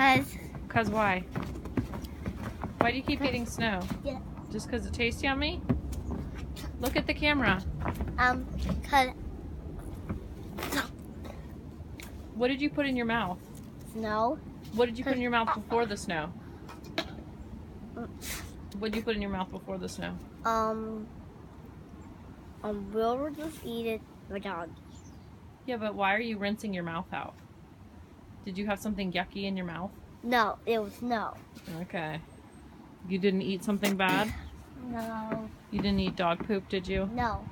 Cause Cause why? Why do you keep eating snow? Yeah. Just cause it tastes yummy? Look at the camera. um, cause What did you put in your mouth? snow. What did you put in your mouth before the snow? What did you put in your mouth before the snow? Um, um, we'll just eat it with dog. Yeah, but why are you rinsing your mouth out? Did you have something yucky in your mouth? No, it was no. Okay. You didn't eat something bad? No, You didn't eat dog poop, did you? no.